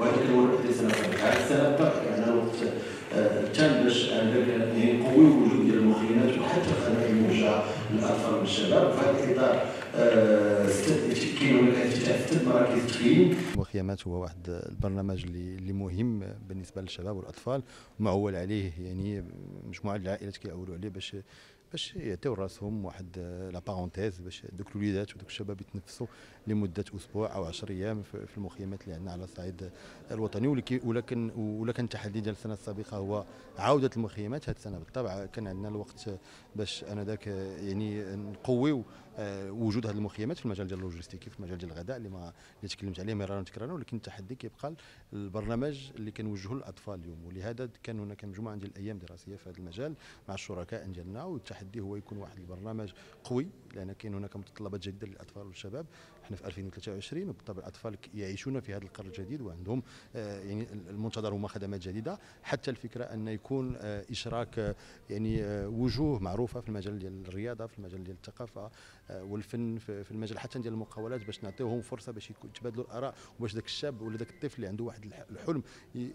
هذا السنة بالضبط كان وقت تم باش يعني نقوي وجود ديال المخيمات وحتى الخدمات الموجهه للأطفال والشباب. في هذا الإطار كاين هناك افتتاح ست مراكز تخييم المخيمات هو واحد البرنامج اللي مهم بالنسبة للشباب والأطفال معول عليه يعني مجموعة العائلات كيعولوا عليه باش باش يعطيو راسهم واحد la parenthèse باش دوك الوليدات ودوك الشباب يتنفسوا لمدة أسبوع أو 10 أيام في المخيمات اللي عندنا على الصعيد الوطني. ولكن ولكن التحدي ديال السنة السابقة هو عودة المخيمات. هذه السنة بالطبع كان عندنا الوقت باش آنذاك يعني نقويو آه، وجود هذه المخيمات في المجال ديال اللوجستيكي في المجال ديال الغذاء اللي ما اللي تكلمت عليه مرارا وتكرارا ولكن التحدي كيبقى البرنامج اللي كنوجهوا للأطفال اليوم. ولهذا كان هناك مجموعة ديال الأيام دراسية في هذا المجال مع الشركاء ديالنا والتحدي هو يكون واحد البرنامج قوي لأن كاين هناك متطلبات جديده للأطفال والشباب. إحنا في 2023 وبالطبع الأطفال يعيشون في هذا القرن الجديد وعندهم آه، يعني المنتظر هما خدمات جديدة. حتى الفكرة أن يكون آه، إشراك يعني وجوه معروفة في المجال ديال الرياضة في المجال ديال الثقافة والفن في المجال حتى ديال المقاولات باش نعطيوهم فرصة باش يتبادلوا الآراء وباش ذاك الشاب ولا ذاك الطفل اللي عنده واحد الحلم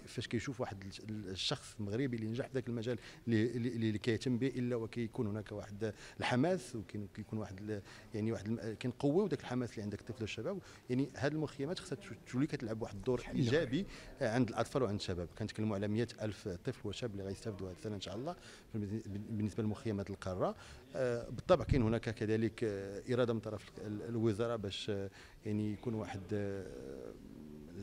فاش كيشوف واحد الشخص مغربي اللي نجح في ذاك المجال اللي كيهتم به إلا وكيكون هناك واحد الحماس وكيكون واحد يعني واحد كنقويو ذاك الحماس اللي عندك. الطفل والشباب يعني هذه المخيمات خصها تولي كتلعب واحد الدور إيجابي عند الأطفال وعند الشباب. كنتكلموا على 100 ألف طفل وشاب اللي غيستافدوا هذه السنة إن شاء الله بالنسبة لمخيمات القارة. آه، بالطبع كاين هناك كذلك إرادة من طرف الوزاره باش يعني يكون واحد آه،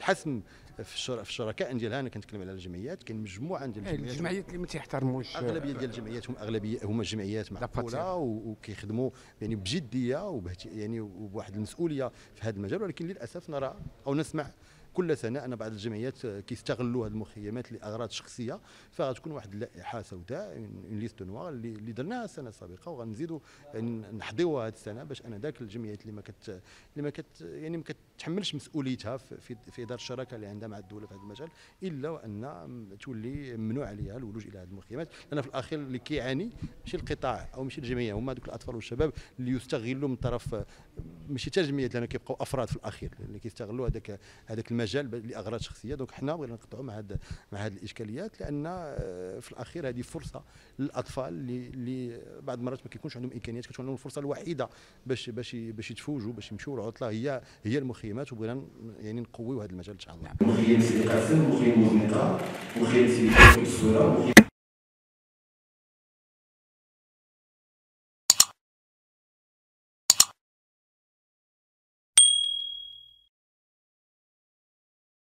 الحسم في الشركاء ديالها أنا كنتكلم على الجمعيات كاين مجموعة ديال الجمعيات. الجمعيات اللي ما تيحترموش. أغلبية ديال الجمعيات هم أغلبية هما جمعيات معقولة وكيخدموا يعني بجدية يعني وبواحد المسؤولية في هذا المجال ولكن للأسف نرى أو نسمع كل سنة ان بعض الجمعيات كيستغلوا هذه المخيمات لأغراض شخصية فغتكون واحد اللائحة سوداء une liste noire اللي, درناها السنة السابقه وغنزيدوا نحضيوها هذه السنة باش ان ذاك الجمعيات اللي ما كت اللي ما كت يعني ما كتحملش مسؤوليتها في في اداره الشراكة اللي عندها مع الدولة في هذا المجال إلا وأن تولي ممنوع عليها الولوج إلى هذه المخيمات. لأن في الأخير اللي كيعاني ماشي القطاع أو ماشي الجمعية هما ذوك الأطفال والشباب اللي يستغلوا من طرف ماشي حتى الجمعيات لأن كيبقاو أفراد في الأخير اللي كيستغلوا هذاك هذاك المجال لأغراض شخصية. دونك حنا بغينا نقطعوا مع هذا مع هذه الإشكاليات لأن آه، في الأخير هذه فرصة للأطفال اللي اللي بعض المرات ما كيكونش عندهم إمكانيات كتكون عندهم الفرصة الوحيدة باش باش باش يتفوجوا باش يمشيوا العطله هي هي المخيمات وبغينا يعني نقويوا هذا المجال إن شاء الله. مخيم سيدي قاسم مخيم مزنقه مخيم سيدي الصورة